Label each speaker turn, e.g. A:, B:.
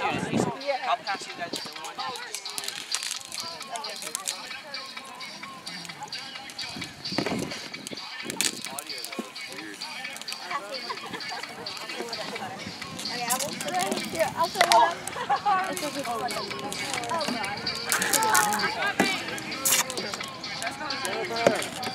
A: I'll pass you guys the one. Audio though, weird.
B: Okay, I will put it here. I'll fill it up. It's a good one. Oh, God. You